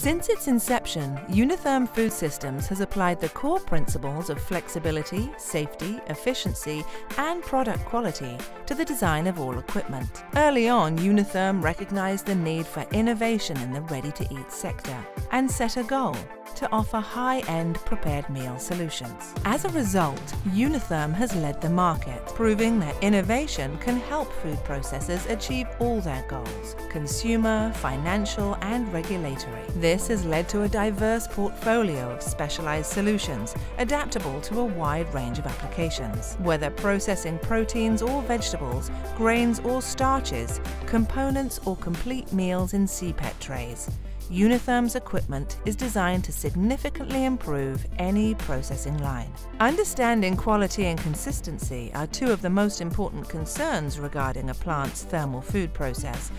Since its inception, Unitherm Food Systems has applied the core principles of flexibility, safety, efficiency, and product quality to the design of all equipment. Early on, Unitherm recognized the need for innovation in the ready-to-eat sector and set a goal to offer high-end prepared meal solutions. As a result, Unitherm has led the market, proving that innovation can help food processors achieve all their goals, consumer, financial and regulatory. This has led to a diverse portfolio of specialized solutions adaptable to a wide range of applications. Whether processing proteins or vegetables, grains or starches, components or complete meals in CPET trays, Unitherm's equipment is designed to significantly improve any processing line. Understanding quality and consistency are two of the most important concerns regarding a plant's thermal food process.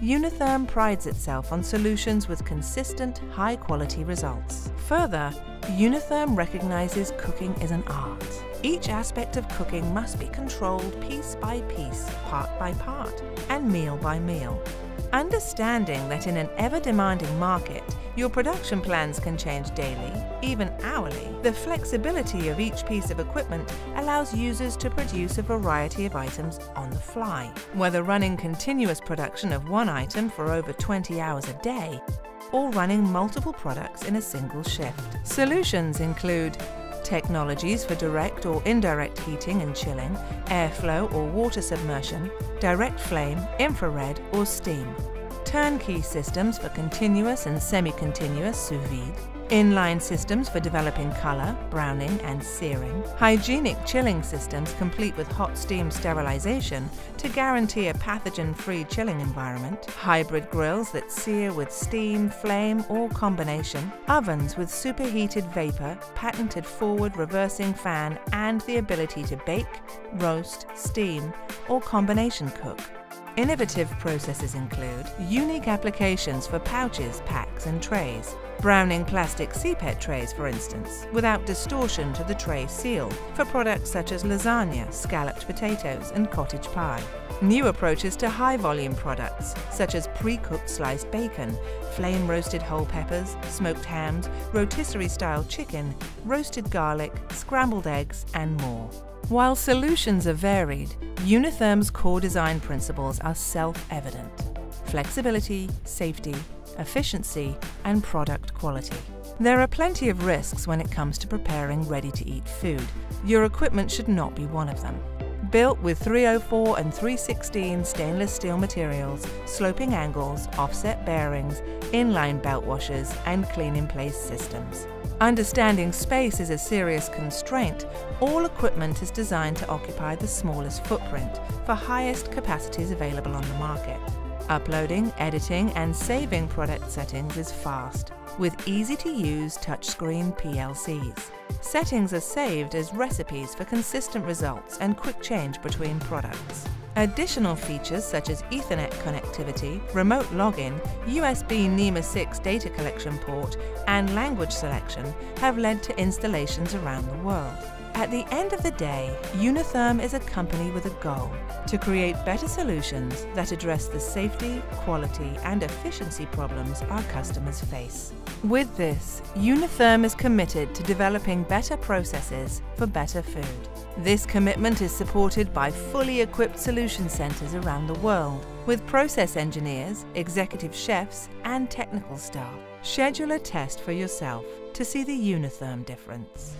Unitherm prides itself on solutions with consistent, high-quality results. Further, Unitherm recognizes cooking is an art. Each aspect of cooking must be controlled piece by piece, part by part, and meal by meal. Understanding that in an ever demanding market, your production plans can change daily, even hourly, the flexibility of each piece of equipment allows users to produce a variety of items on the fly. Whether running continuous production of one item for over 20 hours a day, or running multiple products in a single shift. Solutions include technologies for direct or indirect heating and chilling, airflow or water submersion, direct flame, infrared or steam. Turnkey systems for continuous and semi-continuous sous vide, inline systems for developing color, browning and searing, hygienic chilling systems complete with hot steam sterilization to guarantee a pathogen-free chilling environment, hybrid grills that sear with steam, flame or combination, ovens with superheated vapor, patented forward reversing fan and the ability to bake, roast, steam or combination cook. Innovative processes include unique applications for pouches, packs and trays, browning plastic CPET trays for instance, without distortion to the tray seal, for products such as lasagna, scalloped potatoes and cottage pie. New approaches to high volume products such as pre-cooked sliced bacon, flame roasted whole peppers, smoked hams, rotisserie style chicken, roasted garlic, scrambled eggs and more. While solutions are varied, Unitherm's core design principles are self-evident. Flexibility, safety, efficiency and product quality. There are plenty of risks when it comes to preparing ready-to-eat food. Your equipment should not be one of them. Built with 304 and 316 stainless steel materials, sloping angles, offset bearings, inline belt washers and clean-in-place systems. Understanding space is a serious constraint, all equipment is designed to occupy the smallest footprint for highest capacities available on the market. Uploading, editing and saving product settings is fast, with easy-to-use touchscreen PLCs. Settings are saved as recipes for consistent results and quick change between products. Additional features such as Ethernet connectivity, remote login, USB NEMA 6 data collection port, and language selection have led to installations around the world. At the end of the day, Unitherm is a company with a goal to create better solutions that address the safety, quality, and efficiency problems our customers face. With this, Unitherm is committed to developing better processes for better food. This commitment is supported by fully equipped solution centres around the world, with process engineers, executive chefs, and technical staff. Schedule a test for yourself to see the Unitherm difference.